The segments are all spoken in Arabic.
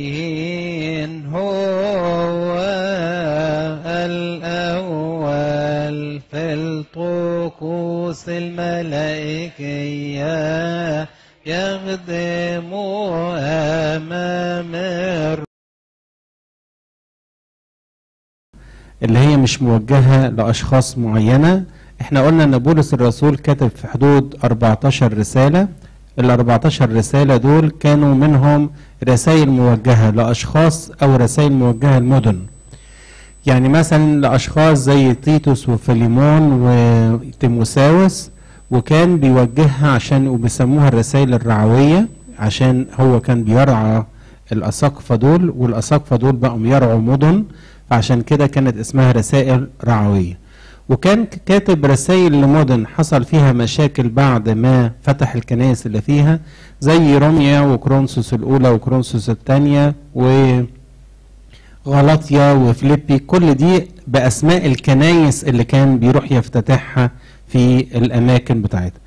السمائيين هو الأول في الطقوس الملائكية يخدم أمام اللي هي مش موجهة لأشخاص معينة. إحنا قلنا إن بولس الرسول كتب في حدود 14 رسالة. ال 14 رسالة دول كانوا منهم رسائل موجهة لأشخاص أو رسائل موجهة لمدن يعني مثلا لأشخاص زي تيتوس وفيليمون وتيموساوس وكان بيوجهها عشان وبيسموها الرسائل الرعوية عشان هو كان بيرعى الأساقفة دول والأساقفة دول بقوا يرعوا مدن فعشان كده كانت اسمها رسائل رعوية. وكان كاتب رسائل لمدن حصل فيها مشاكل بعد ما فتح الكنائس اللي فيها زي روميا وكرونسوس الأولى وكرونسوس الثانية وغلطيا وفليبي كل دي بأسماء الكنائس اللي كان بيروح يفتتحها في الأماكن بتاعتها.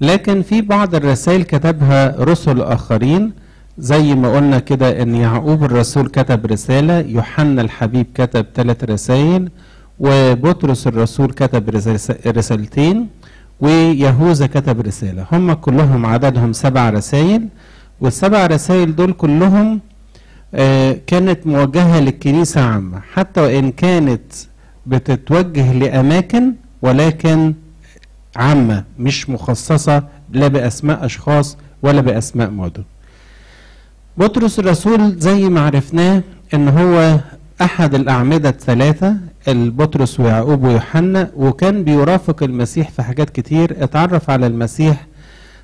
لكن في بعض الرسائل كتبها رسل آخرين زي ما قلنا كده إن يعقوب الرسول كتب رسالة يوحنا الحبيب كتب ثلاث رسائل وبطرس الرسول كتب رسالتين ويهوذا كتب رسالة. هم كلهم عددهم سبع رسائل والسبع رسائل دول كلهم آه، كانت موجهة للكنيسة عامة. حتى وإن كانت بتتوجه لأماكن ولكن عامة مش مخصصة لا بأسماء أشخاص ولا بأسماء مدن. بطرس الرسول زي ما عرفناه إن هو أحد الأعمدة الثلاثة البطرس ويعقوب ويوحنا وكان بيرافق المسيح في حاجات كتير اتعرف على المسيح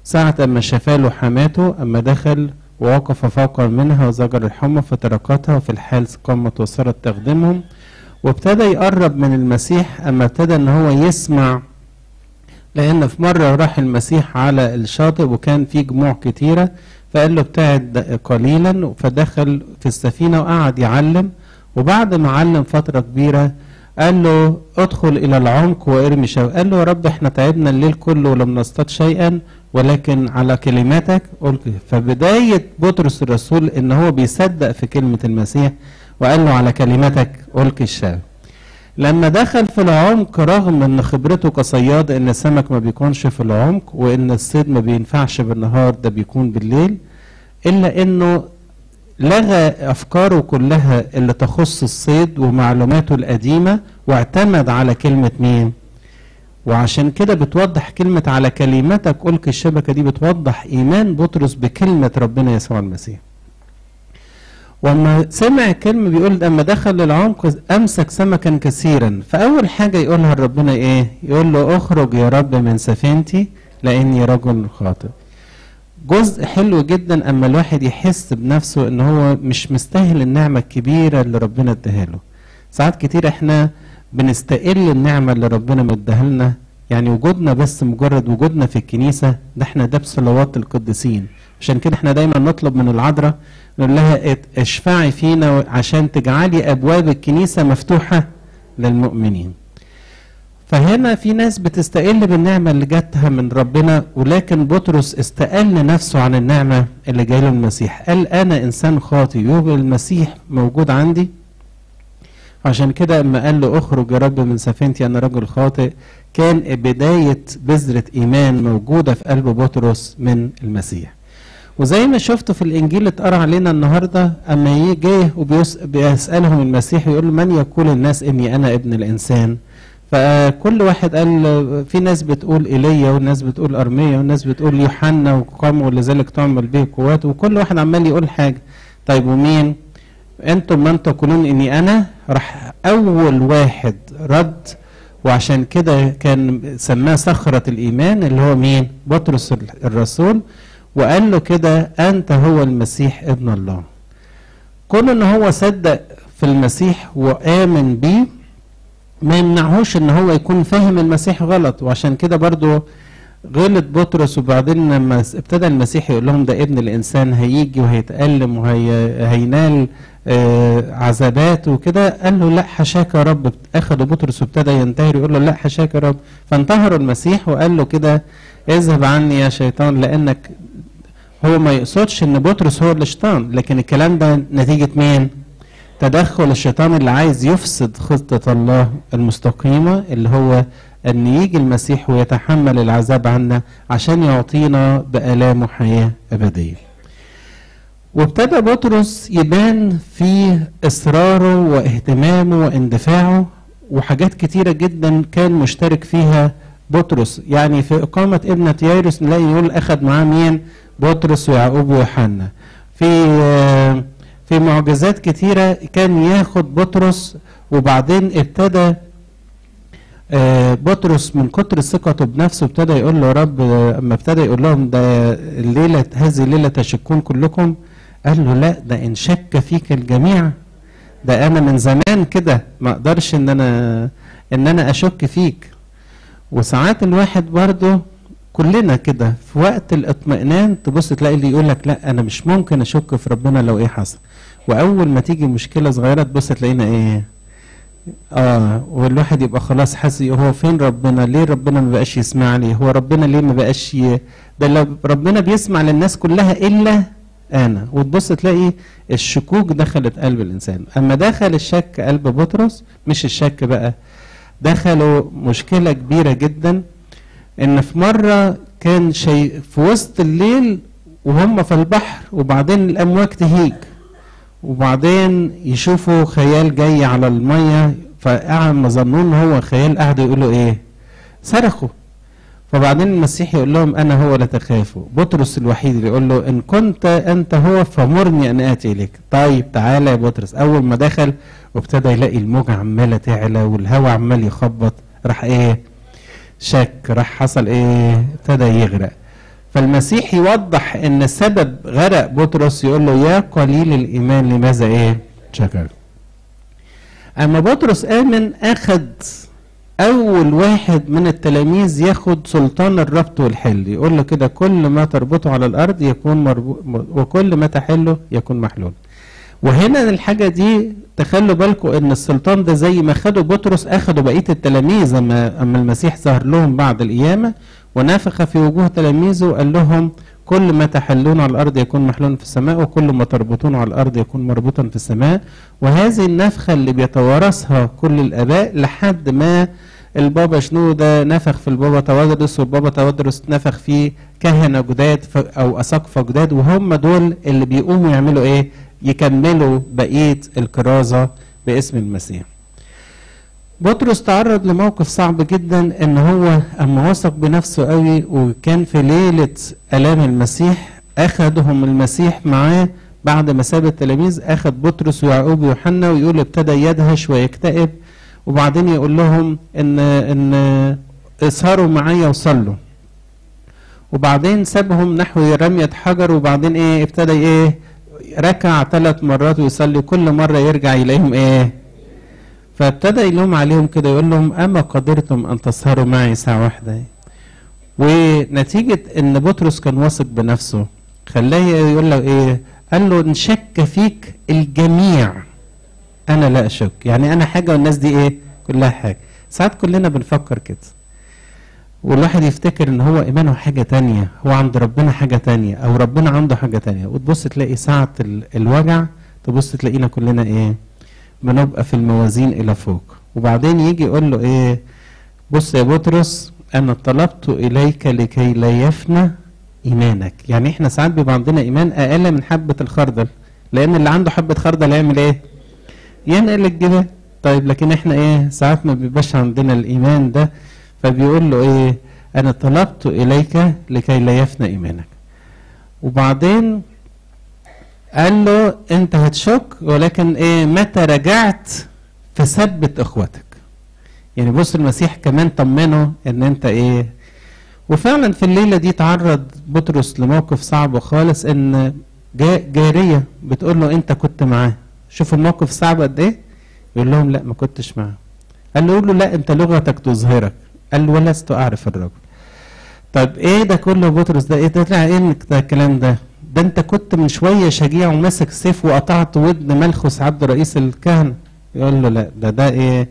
ساعة أما شفاله حماته أما دخل ووقف فوق منها وزجر الحمى فتركتها وفي الحال قامت وصارت تخدمهم وابتدى يقرب من المسيح أما ابتدى أن هو يسمع لأن في مرة راح المسيح على الشاطئ وكان في جموع كتيرة فقال له ابتعد قليلا فدخل في السفينة وقعد يعلم وبعد ما علم فترة كبيرة قال له ادخل إلى العمق وارمي شو قال له يا رب إحنا تعبنا الليل كله ولم نصطاد شيئا ولكن على كلماتك قلت. فبداية بطرس الرسول إن هو بيصدق في كلمة المسيح وقال له على كلماتك ألقي الشاو. لما دخل في العمق رغم إن خبرته كصياد إن السمك ما بيكونش في العمق وإن الصيد ما بينفعش بالنهار ده بيكون بالليل إلا إنه لغى أفكاره كلها اللي تخص الصيد ومعلوماته القديمة واعتمد على كلمة مين وعشان كده بتوضح كلمة على كلمتك ألقي الشبكة دي بتوضح إيمان بطرس بكلمة ربنا يسوع المسيح. وما سمع كلمة بيقول أما دخل للعمق أمسك سمكا كثيرا فأول حاجة يقولها لربنا إيه؟ يقول له أخرج يا رب من سفينتي لأني رجل خاطئ. جزء حلو جدا أما الواحد يحس بنفسه إن هو مش مستاهل النعمة الكبيرة اللي ربنا اداها له. ساعات كتير إحنا بنستقل النعمة اللي ربنا مديها لنا. يعني وجودنا بس مجرد وجودنا في الكنيسة ده إحنا ده بصلوات القديسين. عشان كده إحنا دايما نطلب من العذراء نقول لها اشفعي فينا عشان تجعلي أبواب الكنيسة مفتوحة للمؤمنين. فهنا في ناس بتستقل بالنعمة اللي جاتها من ربنا ولكن بطرس استقل نفسه عن النعمة اللي جايله المسيح. قال أنا إنسان خاطي يبقى المسيح موجود عندي؟ عشان كده أما قال له اخرج يا رب من سفينتي أنا رجل خاطئ. كان بداية بذرة إيمان موجودة في قلب بطرس من المسيح. وزي ما شفتوا في الإنجيل اتقرأ علينا النهارده أما يجي وبيسالهم المسيح يقول من يقول الناس إني أنا ابن الإنسان؟ فكل واحد قال في ناس بتقول إيليا والناس بتقول أرميا والناس بتقول يوحنا وقام ولذلك تعمل به قوات وكل واحد عمال يقول حاجة طيب ومين أنتم من تقولون إني أنا راح أول واحد رد وعشان كده كان سماه صخرة الإيمان اللي هو مين؟ بطرس الرسول وقال له كده أنت هو المسيح ابن الله. كون إن هو صدق في المسيح وآمن بيه ما يمنعهوش إن هو يكون فاهم المسيح غلط وعشان كده برضو غلط بطرس وبعدين لما ابتدى المسيح يقول لهم ده ابن الإنسان هيجي وهيتألم وهينال آه عذابات وكده قال له لا حشاك يا رب. أخذوا بطرس وابتدى ينتهر يقول له لا حشاك يا رب. فانتهروا المسيح وقال له كده اذهب عني يا شيطان لأنك هو ما يقصدش إن بطرس هو اللي شيطان لكن الكلام ده نتيجة مين؟ تدخل الشيطان اللي عايز يفسد خطة الله المستقيمة اللي هو إن يجي المسيح ويتحمل العذاب عنا عشان يعطينا بآلامه حياة أبدية. وابتدى بطرس يبان في إصراره واهتمامه واندفاعه وحاجات كتيرة جدا كان مشترك فيها بطرس. يعني في إقامة ابنة يايرس نلاقي يقول أخذ معاه مين؟ بطرس ويعقوب ويوحنا. في في معجزات كتيرة كان ياخد بطرس وبعدين ابتدى بطرس من كتر ثقته بنفسه ابتدى يقول له رب أما ابتدى يقول لهم ده الليلة هذه الليلة تشكون كلكم؟ قال له لا ده إن شك فيك الجميع. ده أنا من زمان كده ما أقدرش إن أنا إن أنا أشك فيك. وساعات الواحد برضه كلنا كده في وقت الاطمئنان تبص تلاقي اللي يقول لك لا أنا مش ممكن أشك في ربنا لو إيه حصل. وأول ما تيجي مشكلة صغيرة تبص تلاقينا إيه؟ آه والواحد يبقى خلاص حاسس هو فين ربنا؟ ليه ربنا ما بقاش يسمع لي؟ هو ربنا ليه ما بقاش ي... ده لو ربنا بيسمع للناس كلها إلا أنا. وتبص تلاقي الشكوك دخلت قلب الإنسان. أما دخل الشك قلب بطرس مش الشك بقى. دخلوا مشكلة كبيرة جدا. إن في مرة كان شيء في وسط الليل وهم في البحر وبعدين الأمواج تهيج وبعدين يشوفوا خيال جاي على المية فقعد ما ظنوا إن هو خيال قعدوا يقولوا إيه؟ صرخوا. فبعدين المسيح يقول لهم أنا هو لا تخافوا. بطرس الوحيد اللي يقول له إن كنت أنت هو فمرني أن آتي إليك. طيب تعالى يا بطرس. أول ما دخل وابتدى يلاقي الموجة عمالة تعلى والهواء عمال يخبط. راح إيه؟ شك راح حصل إيه؟ ابتدى يغرق. فالمسيح يوضح إن سبب غرق بطرس يقول له يا قليل الإيمان لماذا إيه؟ شكر أما بطرس امن اخد أول واحد من التلاميذ ياخد سلطان الربط والحل. يقول له كده كل ما تربطه على الأرض يكون مربوط وكل ما تحله يكون محلول. وهنا الحاجة دي تخلوا بالكم إن السلطان ده زي ما خدوا بطرس اخدوا بقية التلاميذ اما أما المسيح ظهر لهم بعد القيامة ونفخ في وجوه تلاميذه وقال لهم كل ما تحلون على الأرض يكون محلول في السماء وكل ما تربطون على الأرض يكون مربوطا في السماء وهذه النفخة اللي بيتوارثها كل الآباء لحد ما البابا شنودة نفخ في البابا توادرس والبابا توادرس نفخ في كهنة جداد أو اساقفه جداد وهم دول اللي بيقوموا يعملوا إيه؟ يكملوا بقية الكرازة باسم المسيح. بطرس تعرض لموقف صعب جدا إن هو أما وثق بنفسه قوي وكان في ليلة ألام المسيح أخذهم المسيح معاه بعد ما ساب التلاميذ أخذ بطرس ويعقوب ويوحنا ويقول ابتدى يدهش ويكتئب وبعدين يقول لهم ان إن اسهروا معايا وصلوا وبعدين سابهم نحو رمية حجر وبعدين إيه ابتدى إيه ركع ثلاث مرات ويصلي كل مرة يرجع يلاقيهم إيه؟ فابتدى يلوم عليهم كده يقول لهم أما قدرتم أن تسهروا معي ساعة واحدة؟ ونتيجة إن بطرس كان واثق بنفسه خلاه يقول له إيه؟ قال له إن شك فيك الجميع أنا لا أشك. يعني أنا حاجة والناس دي إيه؟ كلها حاجة. ساعات كلنا بنفكر كده. والواحد يفتكر إن هو إيمانه حاجة تانية هو عند ربنا حاجة تانية أو ربنا عنده حاجة تانية. وتبص تلاقي ساعة الوجع تبص تلاقينا كلنا إيه بنبقى في الموازين إلى فوق. وبعدين يجي يقول له إيه بص يا بطرس أنا طلبت إليك لكي لا يفنى إيمانك. يعني إحنا ساعات بيبقى عندنا إيمان أقل من حبة الخردل لأن اللي عنده حبة خردل هيعمل إيه؟ ينقل الجبال طيب لكن إحنا إيه ساعات ما بيبقاش عندنا الإيمان ده. فبيقول له إيه؟ أنا طلبت إليك لكي لا يفنى إيمانك. وبعدين قال له أنت هتشك ولكن إيه؟ متى رجعت فثبت إخوتك. يعني بص المسيح كمان طمنه إن أنت إيه؟ وفعلا في الليلة دي تعرض بطرس لموقف صعب خالص إن جا جارية بتقول له أنت كنت معاه. شوف الموقف صعب قد إيه؟ يقول لهم لا ما كنتش معاه. قال له له لا أنت لغتك تظهرك. قال ولست أعرف الرجل. طب إيه ده كله بطرس ده؟ إيه ده طلع إيه الكلام ده؟ ده أنت كنت من شوية شجيع وماسك سيف وقطعت ودن ملخص عبد رئيس الكهنه يقول له لا ده ده إيه؟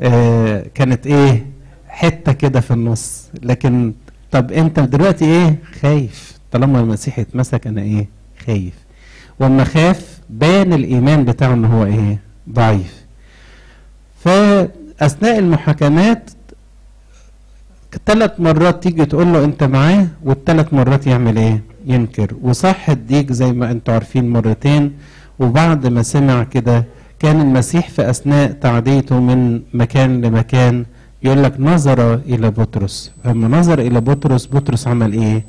آه كانت إيه؟ حتة كده في النص. لكن طب أنت دلوقتي إيه؟ خايف. طالما المسيح اتمسك أنا إيه؟ خايف. واما خاف بان الإيمان بتاعه إن هو إيه؟ ضعيف. فأثناء المحاكمات ثلاث مرات تيجي تقول له انت معاه والثلاث مرات يعمل إيه؟ ينكر. وصح الديك زي ما أنتوا عارفين مرتين وبعد ما سمع كده كان المسيح في أثناء تعديته من مكان لمكان يقول لك نظر إلى بطرس. أما نظر إلى بطرس بطرس عمل إيه؟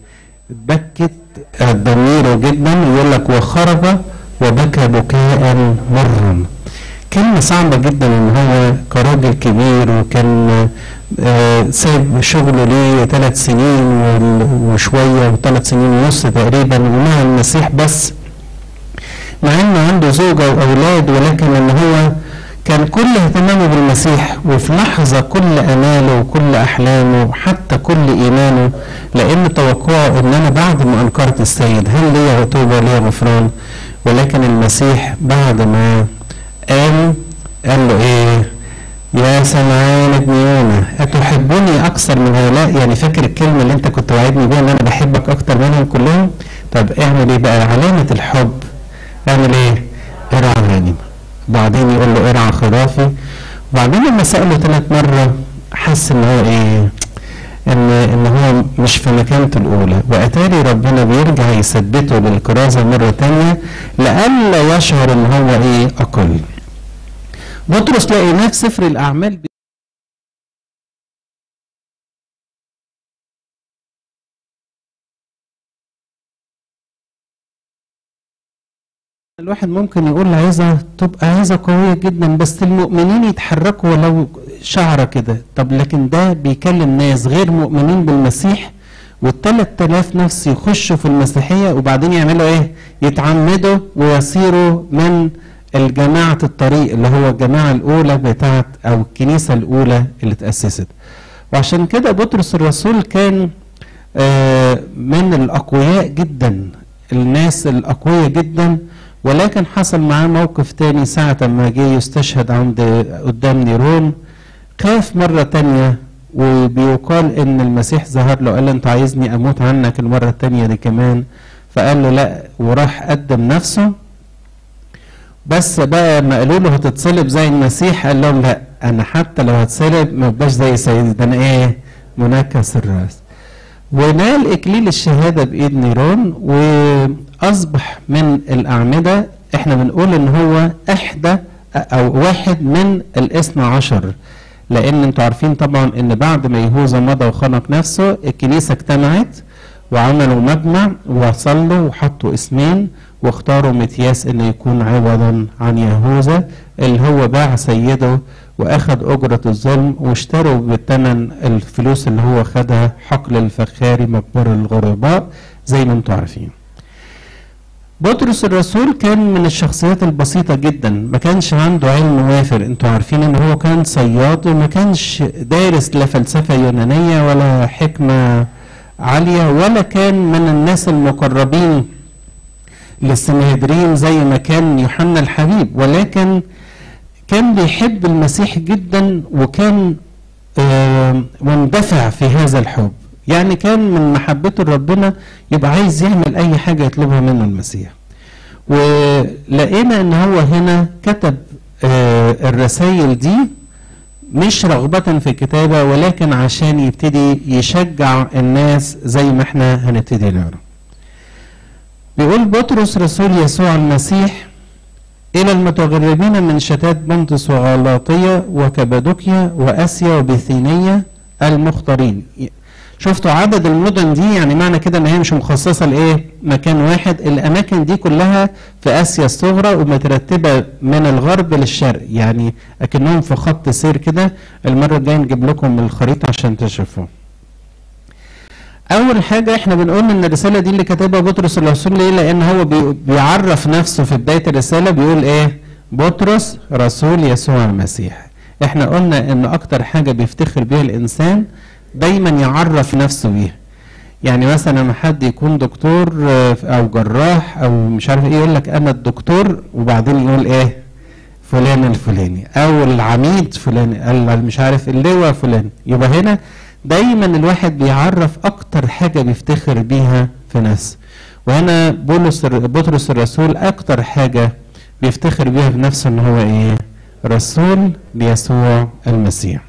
بكت ضميره جدا يقول لك وخرج وبكى بكاء مرا كلمة صعبة جدا إن هو كراجل كبير وكان آه ساب شغله ليه ثلاث سنين وشوية وثلاث سنين ونص تقريبا ومع المسيح بس. مع إنه عنده زوجة وأولاد ولكن إن هو كان كل اهتمامه بالمسيح وفي لحظة كل آماله وكل أحلامه وحتى كل إيمانه لأن توقعه إن أنا بعد ما أنكرت السيد هل لي عتوبة لي غفران؟ ولكن المسيح بعد ما قام قال له إيه يا سمعان ابن يونا أتحبني أكثر من هؤلاء؟ يعني فاكر الكلمة اللي أنت كنت وعدني بيها إن أنا بحبك أكتر منهم كلهم؟ طب اعمل إيه بقى؟ علامة الحب. اعمل إيه؟ ارعى غنم بعدين يقول له ارعى خرافي وبعدين لما سأله ثلاث مرة حس إن هو إيه؟ ان إن هو مش في مكانته الأولى. وأتاري ربنا بيرجع يثبته للكرازة مرة تانية لئلا يشعر إن هو إيه؟ أقل. بطرس لقيناه في سفر الأعمال الواحد ممكن يقول عايزة تبقى عايزة قوية جدا بس المؤمنين يتحركوا ولو شعرة كده. طب لكن ده بيكلم ناس غير مؤمنين بالمسيح والتلات آلاف نفس يخشوا في المسيحية وبعدين يعملوا إيه؟ يتعمدوا ويصيروا من الجماعة الطريق اللي هو الجماعة الأولى بتاعت أو الكنيسة الأولى اللي تأسست وعشان كده بطرس الرسول كان آه من الأقوياء جدا الناس الأقوياء جدا. ولكن حصل معاه موقف تاني ساعة ما جه يستشهد عند قدام نيرون خاف مرة تانية وبيقال إن المسيح ظهر له قال له أنت عايزني أموت عنك المرة التانية دي كمان. فقال له لا وراح قدم نفسه. بس بقى ما قالوا له هتتصلب زي المسيح قال لهم لا أنا حتى لو هتصلب ما بقاش زي سيدي ده أنا إيه منكس الرأس. ونال إكليل الشهادة بإيد نيرون وأصبح من الأعمدة. إحنا بنقول إن هو إحدى أو واحد من الإثنى عشر. لأن أنتوا عارفين طبعا إن بعد ما يهوذا مضى وخنق نفسه الكنيسة اجتمعت وعملوا مجمع وصلوا وحطوا اسمين واختاروا متياس انه يكون عوضا عن يهوذا اللي هو باع سيده وأخذ أجرة الظلم واشتروا بالثمن الفلوس اللي هو خدها حقل الفخاري مقبر الغرباء زي ما أنتم عارفين. بطرس الرسول كان من الشخصيات البسيطة جدا ما كانش عنده علم وافر أنتوا عارفين إن هو كان صياد وما كانش دارس لا فلسفة يونانية ولا حكمة عالية ولا كان من الناس المقربين للسنهدرين زي ما كان يوحنا الحبيب ولكن كان بيحب المسيح جدا وكان مندفع في هذا الحب يعني كان من محبته لربنا يبقى عايز يعمل أي حاجة يطلبها منه المسيح ولقينا إن هو هنا كتب آه الرسائل دي مش رغبة في الكتابة ولكن عشان يبتدي يشجع الناس زي ما إحنا هنبتدي نقرأ. بيقول بطرس رسول يسوع المسيح إلى المتغربين من شتات بنطس وغلاطية وكبادوكيا وآسيا وبيثينية المختارين. شفتوا عدد المدن دي؟ يعني معنى كده إن هي مش مخصصة لإيه؟ مكان واحد. الأماكن دي كلها في أسيا الصغرى ومترتبة من الغرب للشرق. يعني أكنهم في خط سير كده. المرة الجاية نجيب لكم الخريطة عشان تشوفوا. أول حاجة إحنا بنقول إن الرسالة دي اللي كاتبها بطرس الرسول ليه؟ لأن هو بيعرف نفسه في بداية الرسالة بيقول إيه؟ بطرس رسول يسوع المسيح. إحنا قلنا إن أكتر حاجة بيفتخر بيها الإنسان دايما يعرف نفسه بيها. يعني مثلا لما حد يكون دكتور أو جراح أو مش عارف إيه يقول لك أنا الدكتور وبعدين يقول إيه؟ فلان الفلاني أو العميد فلان مش عارف اللواء فلان يبقى هنا دايما الواحد بيعرف أكتر حاجة بيفتخر بيها في نفسه وهنا بولس بطرس الرسول أكتر حاجة بيفتخر بيها بنفسه إن هو إيه؟ رسول ليسوع المسيح.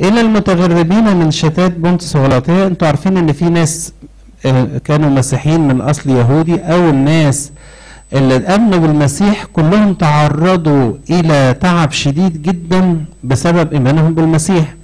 إلى المتغربين من شتات بونتس وغلاطيا أنتوا عارفين إن في ناس آه، كانوا مسيحيين من أصل يهودي أو الناس اللي آمنوا بالمسيح كلهم تعرضوا إلى تعب شديد جدا بسبب إيمانهم بالمسيح.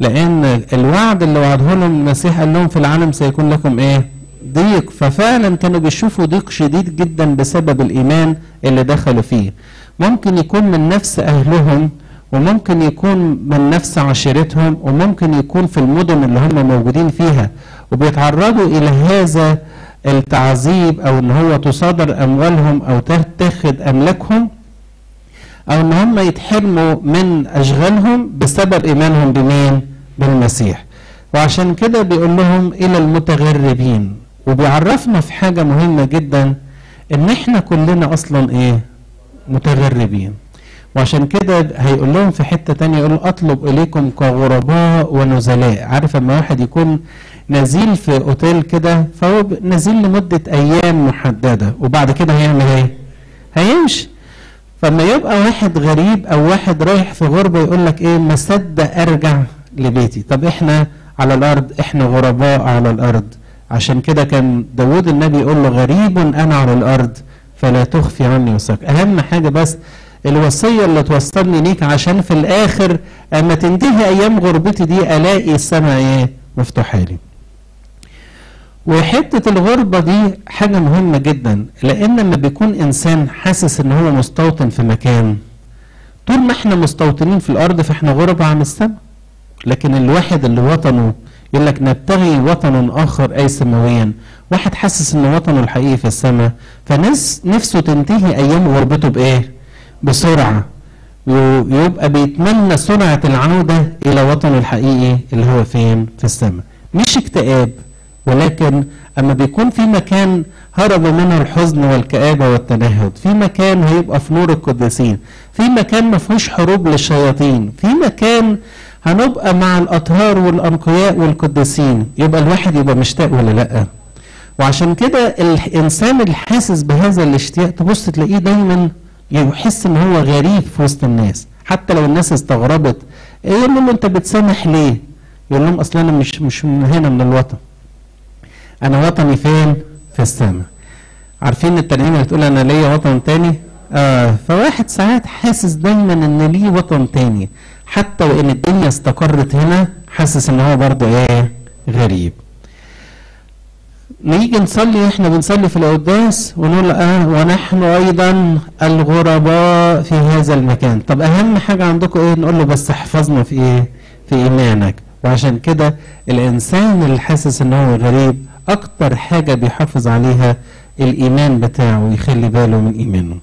لأن الوعد اللي وعده لهم المسيح قال لهم في العالم سيكون لكم إيه؟ ضيق. ففعلا كانوا بيشوفوا ضيق شديد جدا بسبب الإيمان اللي دخلوا فيه. ممكن يكون من نفس أهلهم وممكن يكون من نفس عشيرتهم وممكن يكون في المدن اللي هم موجودين فيها. وبيتعرضوا إلى هذا التعذيب أو إن هو تصادر أموالهم أو تتاخد أملاكهم أو إن هم يتحرموا من أشغالهم بسبب إيمانهم بمين؟ بالمسيح. وعشان كده بيقول لهم إلى المتغربين. وبيعرفنا في حاجة مهمة جدا إن إحنا كلنا أصلا إيه؟ متغربين. وعشان كده هيقول لهم في حتة تانية يقول أطلب إليكم كغرباء ونزلاء. عارف اما واحد يكون نزيل في أوتيل كده فهو نزيل لمدة أيام محددة وبعد كده هيعمل إيه؟ هيمشي. فلما يبقى واحد غريب أو واحد رايح في غربة يقول لك إيه ما صدق أرجع لبيتي. طب إحنا على الأرض إحنا غرباء على الأرض. عشان كده كان داود النبي يقول له غريب أنا على الأرض فلا تخفي عني وصاك أهم حاجة بس الوصية اللي توصلني ليك عشان في الآخر أما تنتهي أيام غربتي دي ألاقي السماء إيه؟ مفتوحة لي. وحتة الغربة دي حاجة مهمة جدا لأن لما بيكون إنسان حاسس إن هو مستوطن في مكان طول ما إحنا مستوطنين في الأرض فإحنا غربة عن السماء. لكن الواحد اللي وطنه يقول لك نبتغي وطن آخر أي سماويا واحد حاسس إن وطنه الحقيقي في السماء فناس نفسه تنتهي أيام غربته بإيه؟ بسرعة. ويبقى بيتمنى سرعة العودة إلى وطنه الحقيقي اللي هو فين؟ في السماء. مش اكتئاب. ولكن أما بيكون في مكان هرب منه الحزن والكآبة والتنهد في مكان هيبقى في نور القديسين في مكان ما فيهوش حروب للشياطين في مكان هنبقى مع الأطهار والأنقياء والقديسين يبقى الواحد يبقى مشتاق ولا لأ؟ وعشان كده الإنسان اللي حاسس بهذا الاشتياق تبص تلاقيه دايما يحس إن هو غريب في وسط الناس حتى لو الناس استغربت يقول لهم أنت بتسامح ليه؟ يقول لهم أصل أنا مش مش من هنا من الوطن. أنا وطني فين؟ في السماء. عارفين الترنيمه اللي بتقول أنا ليا وطن تاني؟ آه فواحد ساعات حاسس دايما إن ليه وطن تاني. حتى وإن الدنيا استقرت هنا حاسس إن هو برضه إيه؟ غريب. نيجي نصلي إحنا بنصلي في القداس ونقول آه ونحن أيضا الغرباء في هذا المكان. طب أهم حاجة عندكم إيه؟ نقول له بس احفظنا في إيه؟ في إيمانك. وعشان كده الإنسان اللي حاسس إن هو غريب أكتر حاجة بيحافظ عليها الإيمان بتاعه ويخلي باله من إيمانه.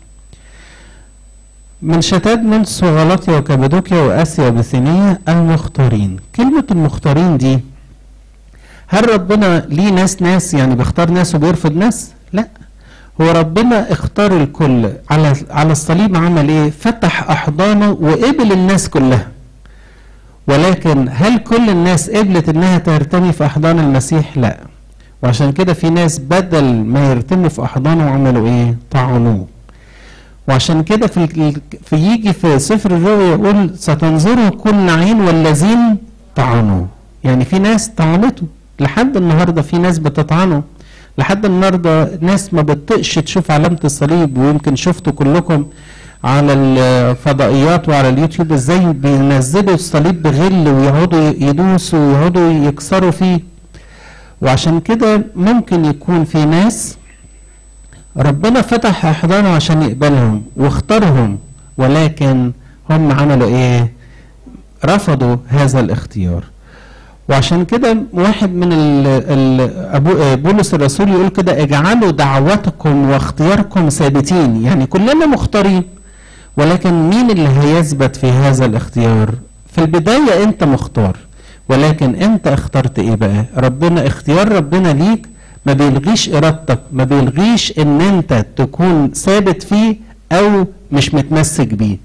من شتات منس وغلطيا وكابادوكيا وآسيا وبثينية المختارين. كلمة المختارين دي هل ربنا ليه ناس ناس يعني بيختار ناس وبيرفض ناس؟ لا. هو ربنا اختار الكل على على الصليب عمل إيه؟ فتح أحضانه وقبل الناس كلها. ولكن هل كل الناس قبلت إنها ترتمي في أحضان المسيح؟ لا. وعشان كده في ناس بدل ما يرتموا في احضانه عملوا إيه؟ طعنوه. وعشان كده في في يجي في سفر الرؤيا يقول ستنظروا كل عين والذين طعنوا يعني في ناس طعنته. لحد النهارده في ناس بتطعنه. لحد النهارده ناس ما بتطقش تشوف علامة الصليب ويمكن شفتوا كلكم على الفضائيات وعلى اليوتيوب إزاي بينزلوا الصليب بغل ويقعدوا يدوسوا ويقعدوا يكسروا فيه. وعشان كده ممكن يكون في ناس ربنا فتح أحضانه عشان يقبلهم واختارهم ولكن هم عملوا إيه؟ رفضوا هذا الاختيار. وعشان كده واحد من ال ال أبو بولس الرسول يقول كده اجعلوا دعوتكم واختياركم ثابتين. يعني كلنا مختارين ولكن مين اللي هيثبت في هذا الاختيار؟ في البداية أنت مختار. ولكن انت اخترت إيه بقى؟ ربنا اختيار ربنا ليك ما بيلغيش ارادتك ما بيلغيش ان انت تكون ثابت فيه أو مش متمسك بيه.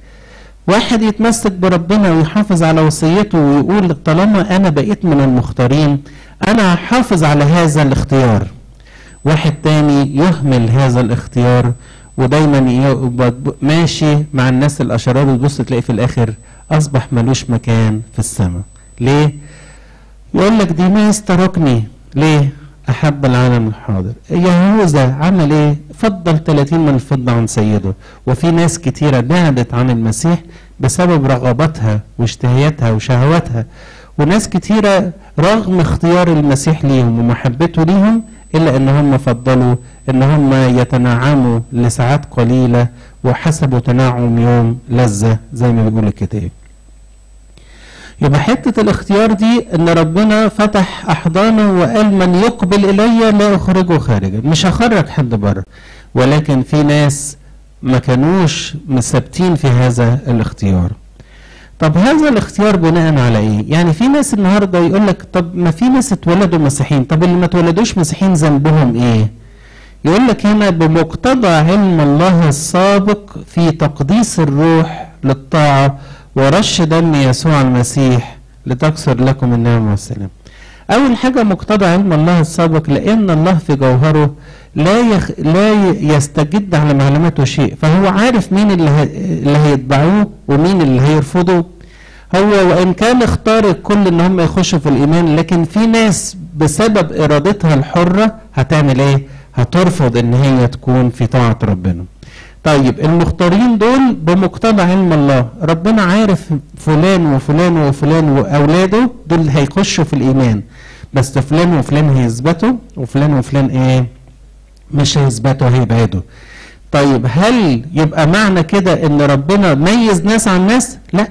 واحد يتمسك بربنا ويحافظ على وصيته ويقول طالما أنا بقيت من المختارين أنا هحافظ على هذا الاختيار. واحد تاني يهمل هذا الاختيار ودايما ماشي مع الناس الأشرار وتبص تلاقي في الآخر أصبح ملوش مكان في السماء. ليه؟ يقول لك دي ناس تركني. ليه؟ أحب العالم الحاضر. يهوذا عمل إيه؟ فضل 30 من الفضه عن سيده. وفي ناس كتيرة بعدت عن المسيح بسبب رغباتها واشتهياتها وشهواتها. وناس كتيرة رغم اختيار المسيح ليهم ومحبته ليهم إلا ان هم فضلوا ان هم يتنعموا لساعات قليلة وحسبوا تنعم يوم لذة زي ما بيقول الكتاب. يبقى حتة الاختيار دي إن ربنا فتح أحضانه وقال من يقبل إلي لا أخرجه خارجا. مش هخرج حد بره. ولكن في ناس ما كانوش مثبتين في هذا الاختيار. طب هذا الاختيار بناء على إيه؟ يعني في ناس النهارده يقول لك طب ما في ناس اتولدوا مسيحيين. طب اللي ما اتولدوش مسيحيين ذنبهم إيه؟ يقول لك هنا بمقتضى علم الله السابق في تقديس الروح للطاعة ورش دم يسوع المسيح لتكسر لكم النعمة والسلام أول حاجة مقتضى علم الله السابق لأن الله في جوهره لا يخ... لا يستجد على معلوماته شيء فهو عارف مين اللي, ه... اللي هيتبعوه ومين اللي هيرفضوا هو وإن كان اختار الكل إن هم يخشوا في الإيمان لكن في ناس بسبب إرادتها الحرة هتعمل إيه؟ هترفض إن هي تكون في طاعة ربنا. طيب المختارين دول بمقتضى علم الله. ربنا عارف فلان وفلان وفلان وأولاده دول هيخشوا في الإيمان. بس فلان وفلان هيثبتوا وفلان وفلان إيه؟ مش هيثبتوا هيبعدوا. طيب هل يبقى معنى كده إن ربنا ميز ناس عن ناس؟ لا.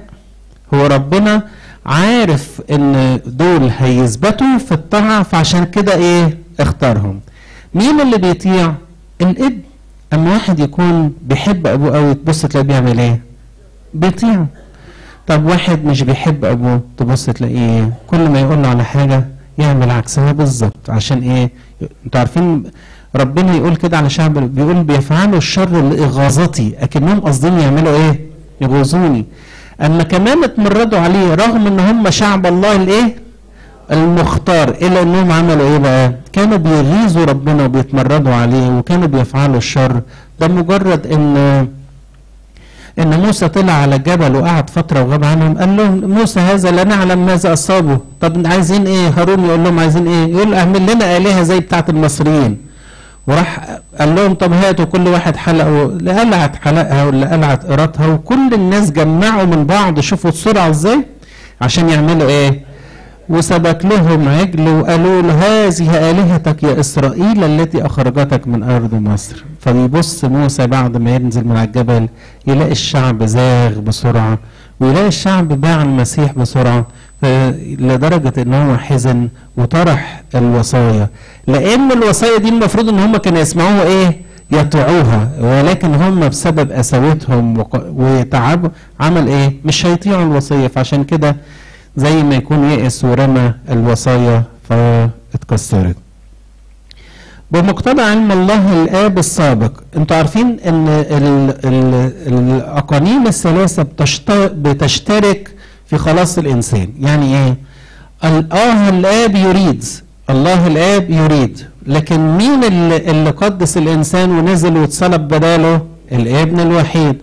هو ربنا عارف إن دول هيثبتوا في الطاعه فعشان كده إيه؟ اختارهم. مين اللي بيطيع؟ الابن. أما واحد يكون بيحب أبوه قوي تبص تلاقيه بيعمل إيه؟ بيطيع طب واحد مش بيحب أبوه تبص تلاقيه كل ما يقول له على حاجة يعمل عكسها بالظبط. عشان إيه؟ أنتوا عارفين ربنا يقول كده على شعب بيقول بيفعلوا الشر لإغاظتي اكنهم قاصدين يعملوا إيه؟ يغوظوني أما كمان اتمردوا عليه رغم إن هم شعب الله الإيه؟ المختار الا انهم عملوا إيه بقى؟ كانوا بيغيظوا ربنا وبيتمردوا عليه وكانوا بيفعلوا الشر. ده مجرد إن إن موسى طلع على الجبل وقعد فترة وغاب عنهم قال لهم موسى هذا لا نعلم ماذا أصابه. طب عايزين إيه؟ هارون يقول لهم عايزين إيه؟ يقول أعمل لنا آلهة زي بتاعه المصريين. وراح قال لهم طب هاتوا كل واحد حلقه. اللي قلعت حلقها واللي قلعت قراتها وكل الناس جمعوا من بعض شوفوا السرعه إزاي؟ عشان يعملوا إيه؟ وسبك لهم عجل وقالوا له هذه آلهتك يا إسرائيل التي أخرجتك من أرض مصر. فبيبص موسى بعد ما ينزل من على الجبل يلاقي الشعب زاغ بسرعة ويلاقي الشعب باع المسيح بسرعة لدرجة إن هو حزن وطرح الوصايا. لأن الوصايا دي المفروض إن هم كانوا يسمعوها إيه؟ يطيعوها. ولكن هم بسبب قساوتهم وتعبوا عمل إيه؟ مش هيطيعوا الوصية. فعشان كده زي ما يكون يئس ورمى الوصايا فاتكسرت. بمقتضى علم الله الآب السابق أنتوا عارفين إن ال ال الأقانيم الثلاثة بتشترك في خلاص الإنسان. يعني إيه؟ الله الآب يريد الله الآب يريد لكن مين اللي, اللي قدس الإنسان ونزل واتصلب بداله؟ الابن الوحيد.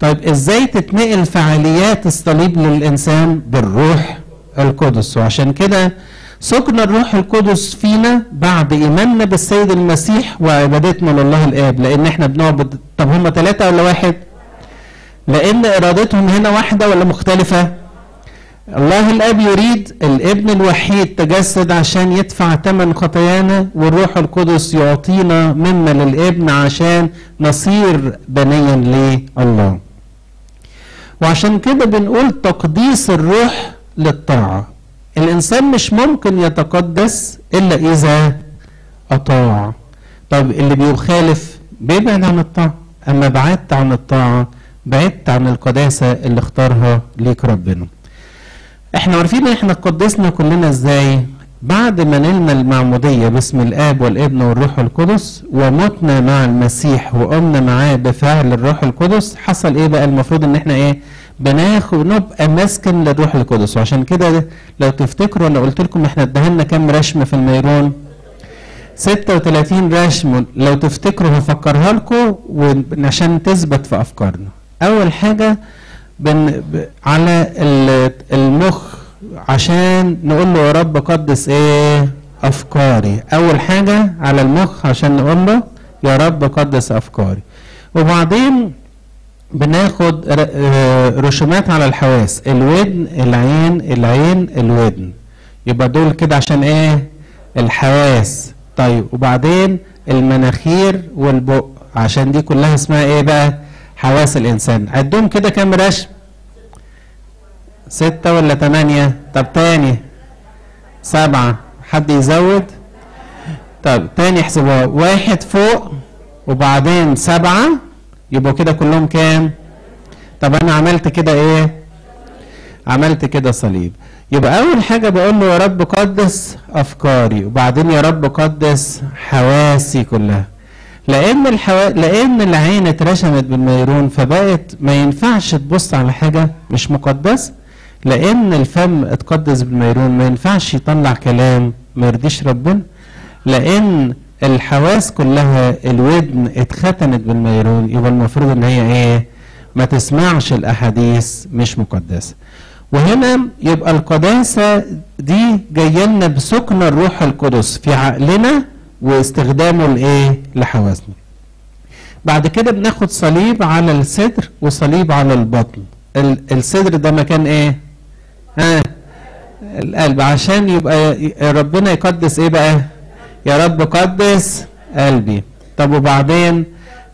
طيب إزاي تتنقل فعاليات الصليب للإنسان بالروح القدس؟ وعشان كده سكن الروح القدس فينا بعد إيماننا بالسيد المسيح وعبادتنا لله الآب. لأن إحنا بنعبد طب هم ثلاثة ولا واحد؟ لأن إرادتهم هنا واحدة ولا مختلفة؟ الله الآب يريد الابن الوحيد تجسد عشان يدفع ثمن خطايانا والروح القدس يعطينا مما للابن عشان نصير بنيا لله وعشان كده بنقول تقديس الروح للطاعة. الإنسان مش ممكن يتقدس إلا إذا أطاع. طب اللي بيخالف بيبعد عن الطاعة. أما بعدت عن الطاعة بعدت عن القداسة اللي اختارها ليك ربنا. إحنا عارفين إحنا قدسنا كلنا إزاي؟ بعد ما نلنا المعمودية باسم الآب والابن والروح القدس ومتنا مع المسيح وقمنا معاه بفعل الروح القدس حصل إيه بقى المفروض إن إحنا إيه؟ بناخد نبقى مسكن للروح القدس. وعشان كده لو تفتكروا أنا قلت لكم إحنا ادهنا كام رشمه في الميرون؟ 36 رسم لو تفتكروا هفكرها لكم عشان تثبت في أفكارنا. أول حاجة بن على ال- المخ عشان نقول له يا رب قدس إيه افكاري. اول حاجة على المخ عشان نقول له يا رب قدس افكاري. وبعدين بناخد ر- آه، على الحواس. الودن العين العين الودن. يبقى دول كده عشان إيه؟ الحواس. طيب وبعدين المناخير والبق. عشان دي كلها اسمها إيه بقى؟ حواس الإنسان. عدهم كده كام رسم ستة ولا تمانية؟ طب تاني. سبعة. حد يزود؟ طب تاني احسبوها واحد فوق وبعدين سبعة. يبقوا كده كلهم كام؟ طب أنا عملت كده إيه؟ عملت كده صليب. يبقى أول حاجة بقول له يا رب قدس أفكاري. وبعدين يا رب قدس حواسي كلها. لأن الحوا... لأن العين اترشمت بالميرون فبقت ما ينفعش تبص على حاجة مش مقدس لأن الفم اتقدس بالميرون ما ينفعش يطلع كلام ما يرضيش ربنا. لأن الحواس كلها الودن اتختنت بالميرون يبقى المفروض إن هي إيه؟ ما تسمعش الأحاديث مش مقدسة. وهنا يبقى القداسة دي جاية لنا بسكن الروح القدس في عقلنا واستخدامه لإيه؟ لحواسنا. بعد كده بناخد صليب على الصدر وصليب على البطن. ال- الصدر ده مكان إيه؟ ها. القلب. عشان يبقى ربنا يقدس إيه بقى؟ يا رب قدس قلبي. طب وبعدين؟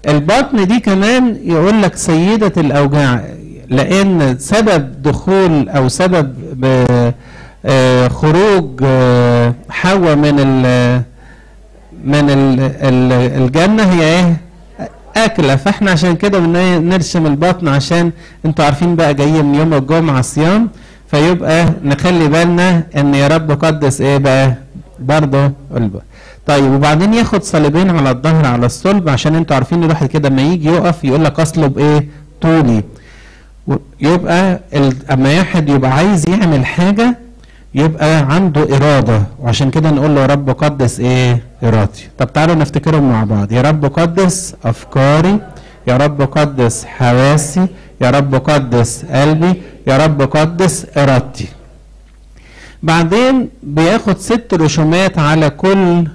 البطن دي كمان يقول لك سيدة الأوجاع. لأن سبب دخول أو سبب ب- آه، خروج آه، حواء من ال من ال ال الجنة هي إيه؟ أكلة. فاحنا عشان كده بن- نرسم البطن عشان أنتوا عارفين بقى جايين يوم الجمعة صيام. فيبقى نخلي بالنا إن يا رب قدس إيه بقى؟ برضه الب... طيب وبعدين ياخد صليبين على الظهر على الصلب عشان أنتوا عارفين الواحد كده لما يجي يقف يقول لك أصلب إيه؟ طولي. يبقى. أما واحد يبقى عايز يعمل حاجة يبقى عنده إرادة. وعشان كده نقول له يا رب قدس إيه؟ إرادتي. طب تعالوا نفتكرهم مع بعض. يا رب قدس أفكاري يا رب قدس حواسي يا رب قدس قلبي يا رب قدس إرادتي. بعدين بياخد ست رسومات على كل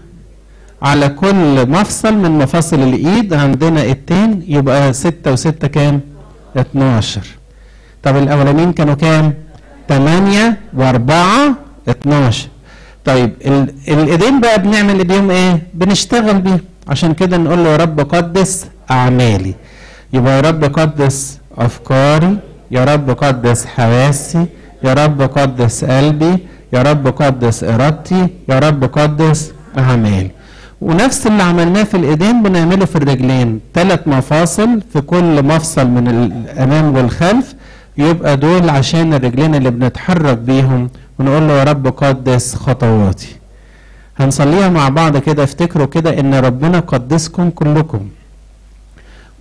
على كل مفصل من مفاصل الإيد. عندنا التين يبقى ستة وستة كام؟ 12 طب الأولانيين كانوا كام؟ 8 و4 12 طيب ال- الإيدين بقى بنعمل بيهم إيه؟ بنشتغل بيهم. عشان كده نقول له يا رب قدس أعمالي. يبقى يا رب قدس أفكاري يا رب قدس حواسي يا رب قدس قلبي يا رب قدس إرادتي يا رب قدس أعمالي. ونفس اللي عملناه في الإيدين بنعمله في الرجلين. ثلاث مفاصل في كل مفصل من الأمام والخلف يبقى دول عشان الرجلين اللي بنتحرك بيهم. ونقول له يا رب قدس خطواتي. هنصليها مع بعض كده افتكروا كده إن ربنا قدسكم كلكم.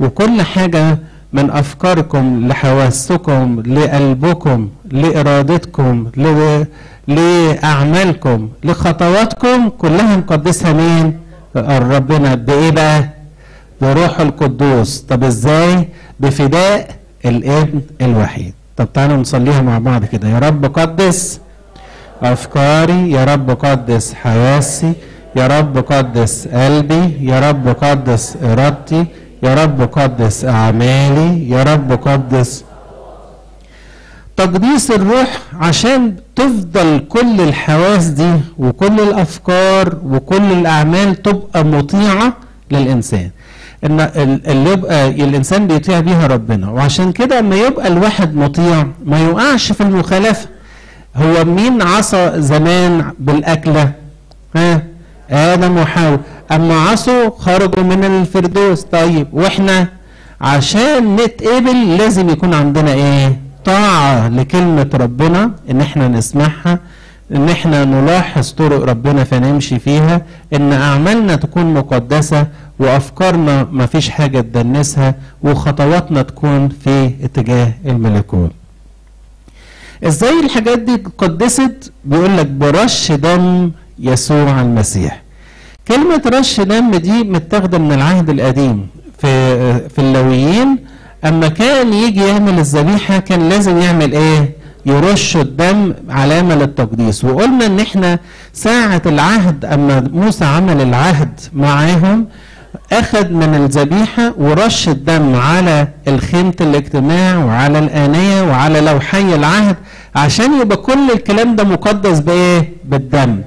وكل حاجة من أفكاركم لحواسكم لقلبكم لإرادتكم لأعمالكم لخطواتكم كلها مقدسها مين؟ ربنا بإيه بقى؟ بروح القدوس طب إزاي؟ بفداء الإبن الوحيد طب تعالوا نصليها مع بعض كده يا رب قدس أفكاري يا رب قدس حواسي يا رب قدس قلبي يا رب قدس إرادتي يا رب قدس أعمالي يا رب قدس تقديس الروح عشان تفضل كل الحواس دي وكل الأفكار وكل الأعمال تبقى مطيعة للإنسان. إن ال- اللي يبقى الإنسان بيطيع بيها ربنا. وعشان كده اما يبقى الواحد مطيع ما يقعش في المخالفة. هو مين عصى زمان بالأكلة؟ ها؟ آدم وحواء. أما عصوا خرجوا من الفردوس. طيب وإحنا عشان نتقبل لازم يكون عندنا إيه؟ طاعة لكلمة ربنا إن إحنا نسمعها إن إحنا نلاحظ طرق ربنا فنمشي فيها إن أعمالنا تكون مقدسة وأفكارنا ما فيش حاجة تدنسها وخطواتنا تكون في اتجاه الملكوت. إزاي الحاجات دي قدست بيقول لك برش دم يسوع المسيح. كلمة رش دم دي متاخدة من العهد القديم في في اللويين. أما كان يجي يعمل الذبيحة كان لازم يعمل إيه؟ يرش الدم علامة للتقديس. وقلنا إن إحنا ساعة العهد أما موسى عمل العهد معاهم اخذ من الذبيحة ورش الدم على الخيمة الاجتماع وعلى الآنية وعلى لوحي العهد عشان يبقى كل الكلام ده مقدس بإيه؟ بالدم.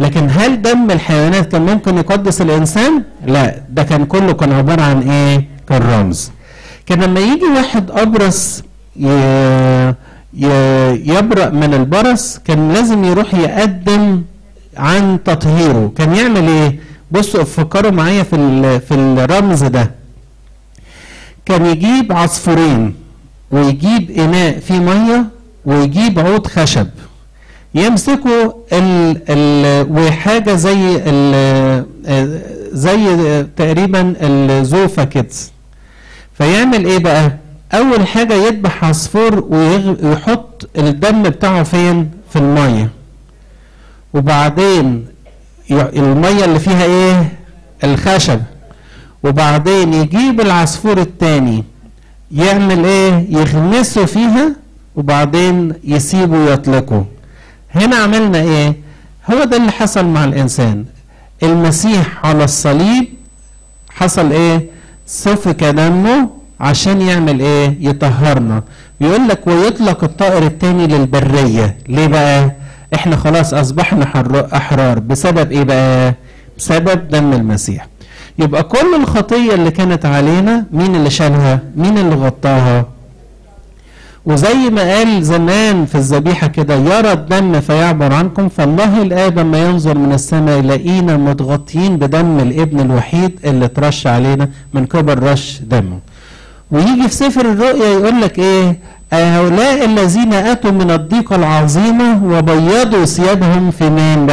لكن هل دم الحيوانات كان ممكن يقدس الإنسان؟ لا ده كان كله كان عبارة عن إيه؟ كان رمز. كان لما يجي واحد أبرص يبرأ من البرص كان لازم يروح يقدم عن تطهيره. كان يعمل إيه؟ بصوا فكروا معايا في في الرمز ده. كان يجيب عصفورين ويجيب إناء فيه مية ويجيب عود خشب. يمسكوا ال ال وحاجة زي ال زي تقريبا الزوفه كده فيعمل إيه بقى؟ أول حاجة يذبح عصفور ويحط الدم بتاعه فين؟ في المية. وبعدين المية اللي فيها إيه؟ الخشب. وبعدين يجيب العصفور التاني يعمل إيه؟ يغمسه فيها وبعدين يسيبه يطلقه هنا عملنا إيه؟ هو ده اللي حصل مع الإنسان. المسيح على الصليب حصل إيه؟ سفك دمه عشان يعمل إيه؟ يطهرنا. يقول لك ويطلق الطائر التاني للبرية. ليه بقى؟ إحنا خلاص أصبحنا حر- أحرار. بسبب إيه بقى؟ بسبب دم المسيح. يبقى كل الخطية اللي كانت علينا مين اللي شالها؟ مين اللي غطاها؟ وزي ما قال زمان في الذبيحة كده يرى الدم فيعبر عنكم فالله الآب لما ينظر من السماء يلاقينا متغطيين بدم الابن الوحيد اللي ترش علينا من قبل رش دمه. ويجي في سفر الرؤيا يقول لك إيه؟ هؤلاء الذين أتوا من الضيقه العظيمة وبيضوا ثيابهم في مين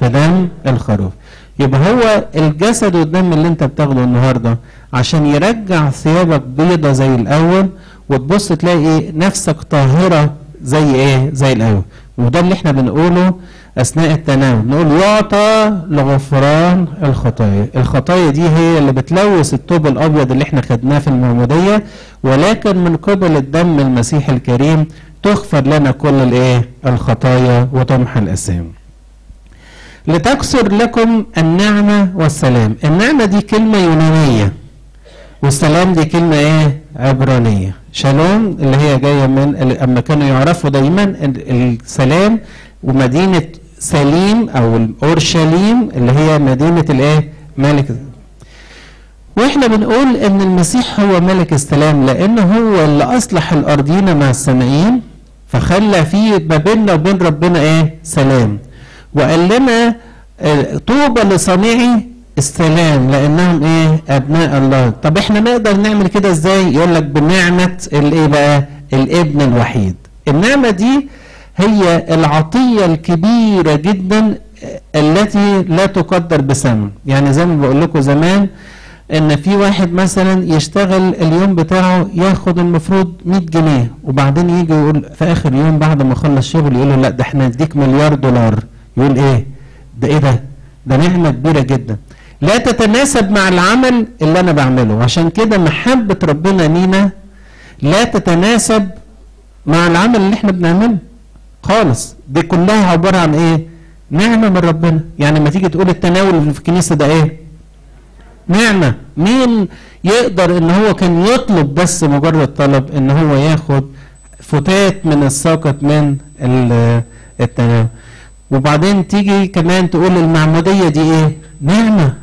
في دم الخروف. يبقى هو الجسد والدم اللي انت بتاخده النهارده عشان يرجع ثيابك بيضة زي الأول وتبص تلاقي إيه؟ نفسك طاهرة زي إيه؟ زي الأول. وده اللي إحنا بنقوله أثناء التناول نقول يعطى لغفران الخطايا. الخطايا دي هي اللي بتلوث الثوب الأبيض اللي إحنا خدناه في المعمودية ولكن من قبل الدم المسيح الكريم تغفر لنا كل الإيه؟ الخطايا وتمحى الأثام. لتكثر لكم النعمة والسلام. النعمة دي كلمة يونانية والسلام دي كلمة إيه؟ عبرانية. شالوم اللي هي جاية من أما كانوا يعرفوا دايما ال- السلام ومدينة سليم أو اورشليم اللي هي مدينة الإيه؟ ملك. وإحنا بنقول إن المسيح هو ملك السلام لأنه هو اللي أصلح الأرضين مع السمائيين فخلى فيه ما بيننا وبين ربنا إيه؟ سلام. وقال لنا آه، طوبى لصانعي السلام لأنهم إيه؟ أبناء الله. طب إحنا نقدر نعمل كده إزاي؟ يقول لك بنعمة الإيه بقى؟ الابن الوحيد. النعمة دي هي العطية الكبيرة جدا التي لا تقدر بثمن يعني زي ما بقول لكم زمان إن في واحد مثلا يشتغل اليوم بتاعه ياخد المفروض 100 جنيه وبعدين يجي يقول في آخر يوم بعد ما خلص شغل يقول له لا ده إحنا نديك مليار دولار. يقول إيه؟ ده إيه ده؟ ده نعمة كبيرة جدا. لا تتناسب مع العمل اللي أنا بعمله. عشان كده محبة ربنا لينا لا تتناسب مع العمل اللي إحنا بنعمله خالص. دي كلها عبارة عن إيه؟ نعمة من ربنا. يعني لما تيجي تقول التناول اللي في الكنيسة ده إيه؟ نعمة. مين يقدر إن هو كان يطلب بس مجرد طلب إن هو ياخد فتات من الساقط من ال- التناول؟ وبعدين تيجي كمان تقول المعمودية دي إيه؟ نعمة.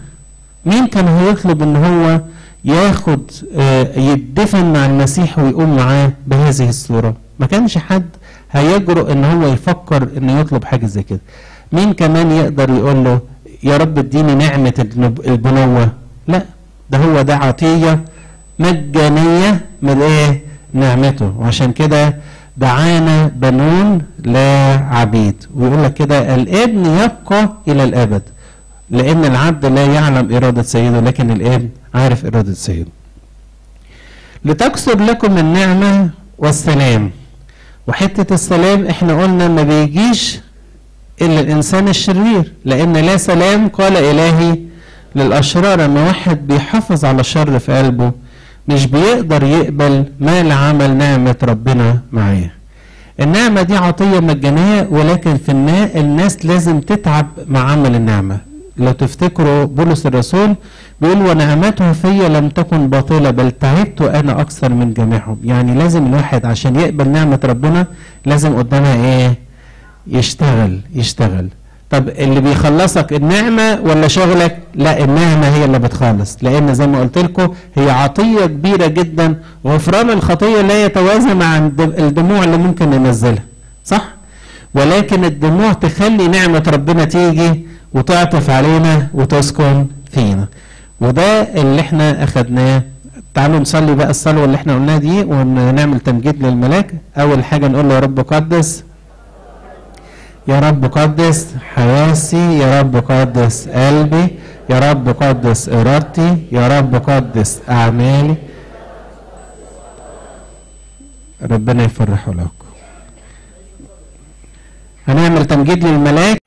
مين كان هيطلب إن هو ياخد آه، يدفن مع المسيح ويقوم معاه بهذه الصورة؟ ما كانش حد هيجرؤ إن هو يفكر إنه يطلب حاجة زي كده. مين كمان يقدر يقول له يا رب اديني نعمة النب- البنوة لا ده هو ده عطية مجانية من إيه نعمته. وعشان كده دعانا بنون لا عبيد. ويقول لك كده الابن يبقى إلى الأبد. لأن العبد لا يعلم إرادة سيده لكن الابن عارف إرادة سيده. لتكثر لكم النعمة والسلام. وحتة السلام إحنا قلنا ما بيجيش إلا الإنسان الشرير لأن لا سلام قال إلهي للأشرار. أما واحد بيحافظ على الشر في قلبه مش بيقدر يقبل ما لعمل نعمة ربنا معاه. النعمة دي عطية مجانية ولكن في النا- الناس لازم تتعب مع عمل النعمة. لو تفتكروا بولس الرسول بيقول ونعمته في لم تكن باطلة بل تعبت أنا أكثر من جميعهم. يعني لازم الواحد عشان يقبل نعمة ربنا لازم قدامها إيه؟ يشتغل يشتغل. طب اللي بيخلصك النعمة ولا شغلك؟ لا النعمة هي اللي بتخلص. لأن زي ما قلت لكم هي عطية كبيرة جدا غفران الخطية لا يتوازى مع الد- الدموع اللي ممكن ننزلها. صح؟ ولكن الدموع تخلي نعمة ربنا تيجي وتعطف علينا وتسكن فينا. وده اللي إحنا أخدناه. تعالوا نصلي بقى الصلوة اللي إحنا قلناها دي ونعمل تمجيد للملاك. أول حاجة نقول له يا رب قدس يا رب قدس حواسي يا رب قدس قلبي يا رب قدس إرادتي يا رب قدس أعمالي. ربنا يفرح لكم. هنعمل تمجيد للملاك.